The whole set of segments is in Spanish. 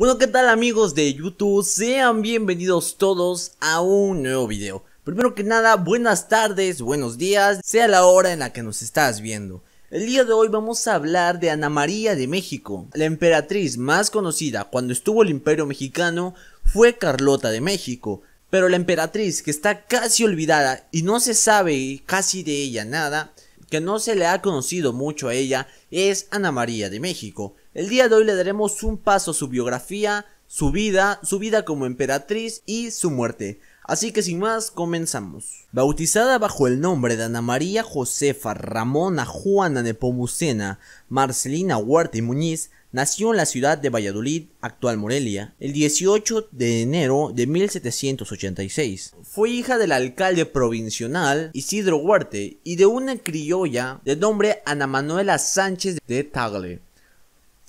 Bueno, ¿qué tal amigos de YouTube? Sean bienvenidos todos a un nuevo video. Primero que nada, buenas tardes, buenos días, sea la hora en la que nos estás viendo. El día de hoy vamos a hablar de Ana María de México. La emperatriz más conocida cuando estuvo el imperio mexicano fue Carlota de México. Pero la emperatriz que está casi olvidada y no se sabe casi de ella nada, que no se le ha conocido mucho a ella, es Ana María de México. El día de hoy le daremos un paso a su biografía, su vida, su vida como emperatriz y su muerte. Así que sin más, comenzamos. Bautizada bajo el nombre de Ana María Josefa Ramona Juana Nepomucena Marcelina Huerta Muñiz, nació en la ciudad de Valladolid, actual Morelia, el 18 de enero de 1786. Fue hija del alcalde provincial Isidro Huerte y de una criolla de nombre Ana Manuela Sánchez de Tagle.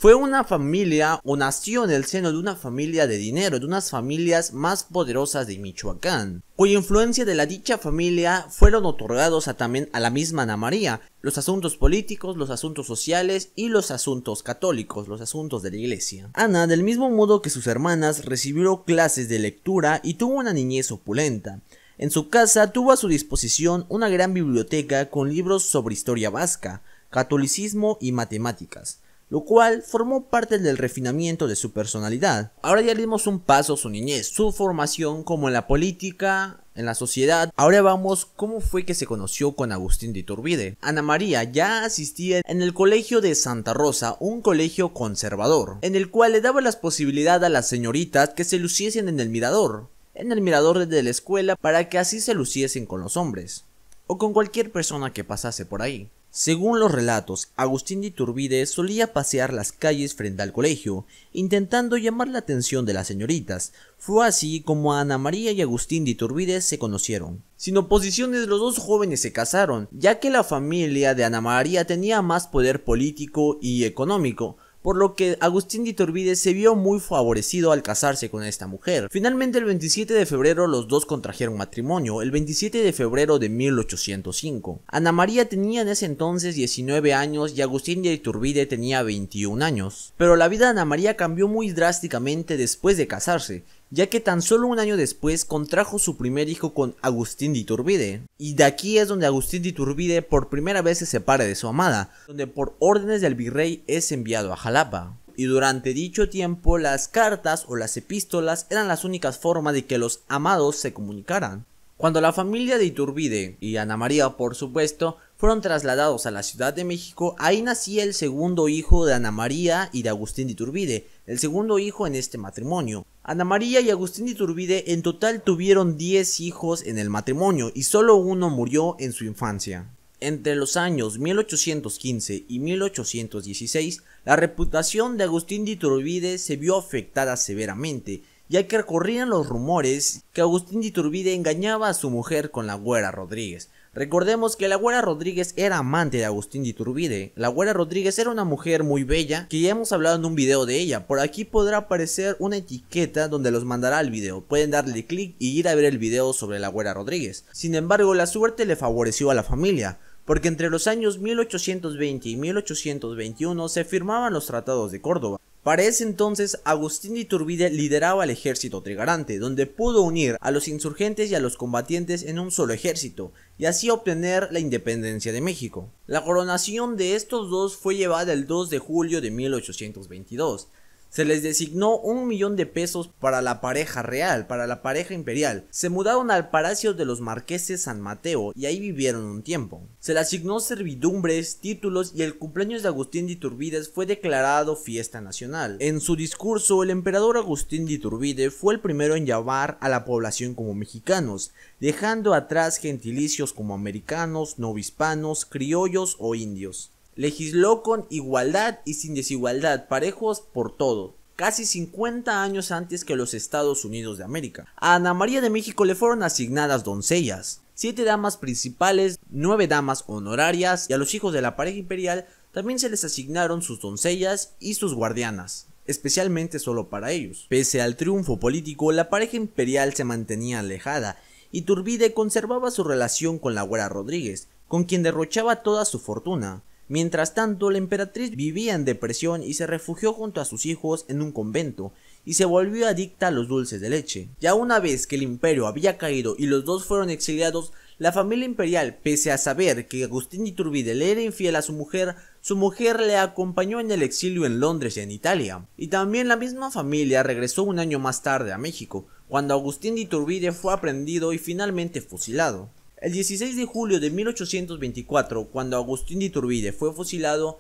Fue una familia o nació en el seno de una familia de dinero, de unas familias más poderosas de Michoacán, cuya influencia de la dicha familia fueron otorgados a, también a la misma Ana María, los asuntos políticos, los asuntos sociales y los asuntos católicos, los asuntos de la iglesia. Ana, del mismo modo que sus hermanas, recibió clases de lectura y tuvo una niñez opulenta. En su casa tuvo a su disposición una gran biblioteca con libros sobre historia vasca, catolicismo y matemáticas lo cual formó parte del refinamiento de su personalidad. Ahora ya dimos un paso a su niñez, su formación como en la política, en la sociedad. Ahora vamos cómo fue que se conoció con Agustín de Iturbide. Ana María ya asistía en el colegio de Santa Rosa, un colegio conservador, en el cual le daba las posibilidades a las señoritas que se luciesen en el mirador, en el mirador de la escuela para que así se luciesen con los hombres, o con cualquier persona que pasase por ahí. Según los relatos, Agustín de Iturbide solía pasear las calles frente al colegio, intentando llamar la atención de las señoritas. Fue así como Ana María y Agustín de Iturbide se conocieron. Sin oposiciones, los dos jóvenes se casaron, ya que la familia de Ana María tenía más poder político y económico, por lo que Agustín de Iturbide se vio muy favorecido al casarse con esta mujer. Finalmente el 27 de febrero los dos contrajeron matrimonio, el 27 de febrero de 1805. Ana María tenía en ese entonces 19 años y Agustín de Iturbide tenía 21 años. Pero la vida de Ana María cambió muy drásticamente después de casarse, ya que tan solo un año después contrajo su primer hijo con Agustín de Iturbide. Y de aquí es donde Agustín de Iturbide por primera vez se separa de su amada, donde por órdenes del virrey es enviado a Jalapa. Y durante dicho tiempo las cartas o las epístolas eran las únicas formas de que los amados se comunicaran. Cuando la familia de Iturbide y Ana María, por supuesto, fueron trasladados a la Ciudad de México, ahí nacía el segundo hijo de Ana María y de Agustín de Iturbide, el segundo hijo en este matrimonio. Ana María y Agustín de Iturbide en total tuvieron 10 hijos en el matrimonio y solo uno murió en su infancia. Entre los años 1815 y 1816, la reputación de Agustín de Iturbide se vio afectada severamente, ya que corrían los rumores que Agustín de Iturbide engañaba a su mujer con la güera Rodríguez. Recordemos que la güera Rodríguez era amante de Agustín de Iturbide. La güera Rodríguez era una mujer muy bella que ya hemos hablado en un video de ella. Por aquí podrá aparecer una etiqueta donde los mandará al video. Pueden darle clic y ir a ver el video sobre la güera Rodríguez. Sin embargo, la suerte le favoreció a la familia porque entre los años 1820 y 1821 se firmaban los tratados de Córdoba, para ese entonces, Agustín de Iturbide lideraba el ejército trigarante, donde pudo unir a los insurgentes y a los combatientes en un solo ejército, y así obtener la independencia de México. La coronación de estos dos fue llevada el 2 de julio de 1822, se les designó un millón de pesos para la pareja real, para la pareja imperial. Se mudaron al Palacio de los Marqueses San Mateo y ahí vivieron un tiempo. Se les asignó servidumbres, títulos y el cumpleaños de Agustín de Iturbide fue declarado fiesta nacional. En su discurso, el emperador Agustín de Iturbide fue el primero en llamar a la población como mexicanos, dejando atrás gentilicios como americanos, novohispanos, criollos o indios. Legisló con igualdad y sin desigualdad, parejos por todo, casi 50 años antes que los Estados Unidos de América. A Ana María de México le fueron asignadas doncellas, siete damas principales, nueve damas honorarias y a los hijos de la pareja imperial también se les asignaron sus doncellas y sus guardianas especialmente solo para ellos. Pese al triunfo político, la pareja imperial se mantenía alejada y Turbide conservaba su relación con la güera Rodríguez, con quien derrochaba toda su fortuna. Mientras tanto, la emperatriz vivía en depresión y se refugió junto a sus hijos en un convento, y se volvió adicta a los dulces de leche. Ya una vez que el imperio había caído y los dos fueron exiliados, la familia imperial, pese a saber que Agustín de Iturbide le era infiel a su mujer, su mujer le acompañó en el exilio en Londres y en Italia. Y también la misma familia regresó un año más tarde a México, cuando Agustín de Iturbide fue aprendido y finalmente fusilado. El 16 de julio de 1824, cuando Agustín de Iturbide fue fusilado,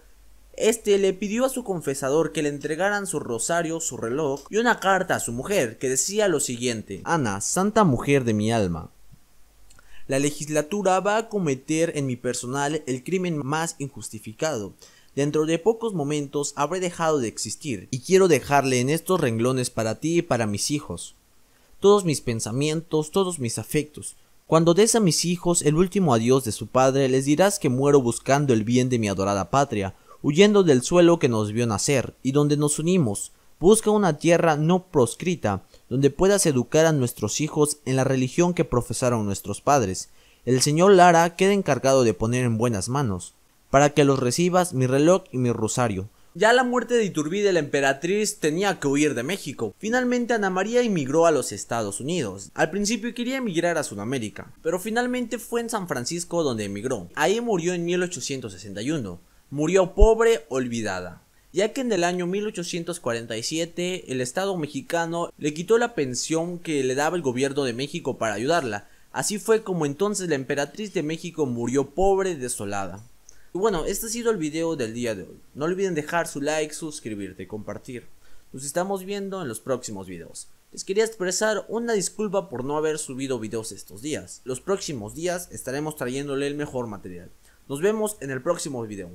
este le pidió a su confesador que le entregaran su rosario, su reloj y una carta a su mujer que decía lo siguiente: Ana, santa mujer de mi alma, la legislatura va a cometer en mi personal el crimen más injustificado. Dentro de pocos momentos habré dejado de existir y quiero dejarle en estos renglones para ti y para mis hijos. Todos mis pensamientos, todos mis afectos. Cuando des a mis hijos el último adiós de su padre, les dirás que muero buscando el bien de mi adorada patria, huyendo del suelo que nos vio nacer y donde nos unimos. Busca una tierra no proscrita, donde puedas educar a nuestros hijos en la religión que profesaron nuestros padres. El señor Lara queda encargado de poner en buenas manos, para que los recibas mi reloj y mi rosario. Ya la muerte de Iturbide la emperatriz tenía que huir de México. Finalmente Ana María emigró a los Estados Unidos. Al principio quería emigrar a Sudamérica, pero finalmente fue en San Francisco donde emigró. Ahí murió en 1861. Murió pobre, olvidada ya que en el año 1847 el Estado mexicano le quitó la pensión que le daba el gobierno de México para ayudarla. Así fue como entonces la emperatriz de México murió pobre desolada. Y bueno, este ha sido el video del día de hoy. No olviden dejar su like, suscribirte y compartir. Nos estamos viendo en los próximos videos. Les quería expresar una disculpa por no haber subido videos estos días. Los próximos días estaremos trayéndole el mejor material. Nos vemos en el próximo video.